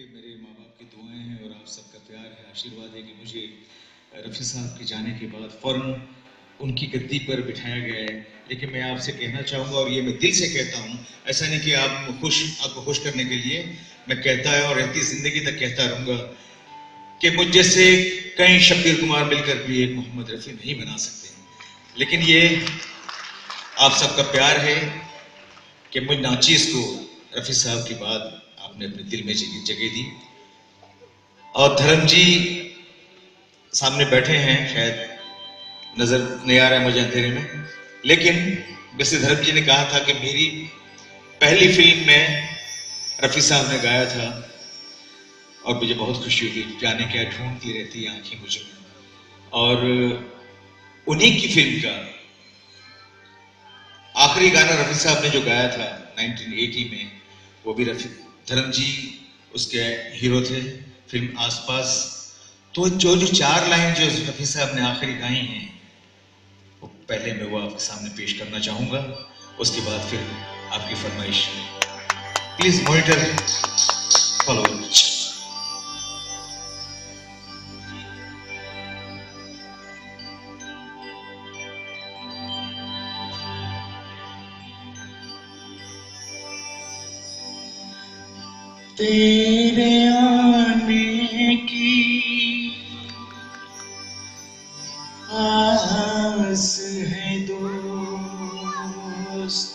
कि मेरे माँ बाप की दुआएँ हैं और आप सबका प्यार है, आशीर्वाद है कि मुझे रफ़ी साहब के जाने के बाद फ़ौरन उनकी गद्दी पर बिठाया गया है। लेकिन मैं आपसे कहना चाहूँगा और ये मैं दिल से कहता हूँ, ऐसा नहीं कि आप खुश, आपको खुश करने के लिए मैं कहता है और रहती ज़िंदगी तक कहता रहूँगा कि मुझ जैसे कई शब्बीर कुमार मिलकर भी एक मोहम्मद रफ़ी नहीं बना सकते लेकिन ये आप सबका प्यार है कि मुझ नाचीज़ को रफ़ी साहब के बाद आपने अपने दिल में जगह दी। और धर्म जी सामने बैठे हैं, शायद नज़र नहीं आ रहा है मुझे अंधेरे में। लेकिन वैसे धर्म जी ने कहा था कि मेरी पहली फ़िल्म में रफी साहब ने गाया था और मुझे बहुत खुशी हुई। जाने क्या ढूंढती रहती आँखें मुझे। और उन्हीं की फ़िल्म का आखिरी गाना रफी साहब ने जो गाया था 1980 में, वो भी रफी धर्म जी उसके हीरो थे, फ़िल्म आसपास। तो जो जो चार लाइन जो रफी साहब ने आखिरी गाई हैं, वो पहले मैं वो आपके सामने पेश करना चाहूँगा। उसके बाद फिर आपकी फरमाइश। प्लीज़ मॉनिटर फॉलो तेरे आने की आस है दोस्त।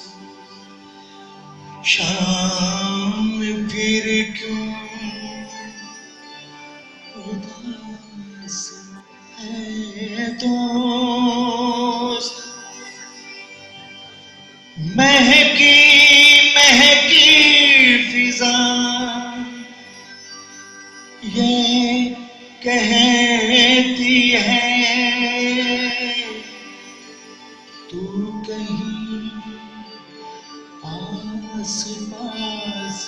शाम फिर क्यों उदास है दोस्त। महकी महकी फिजा ये कहती है, तू कहीं आस पास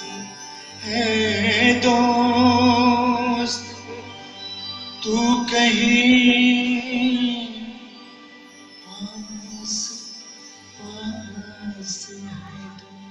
है दोस्त, तू कहीं आस पास है दोस्त।